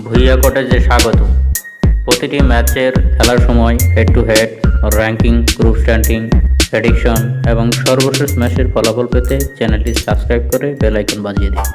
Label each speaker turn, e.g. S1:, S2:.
S1: ভুইয়া কটেজে স্বাগত। প্রতিটি ম্যাচের খেলার সময় head to head ranking group standing prediction এবং সর্বশেষ ম্যাচের ফলাফল পেতে চ্যানেলটি সাবস্ক্রাইব করে বেল আইকন বাজিয়ে দিন।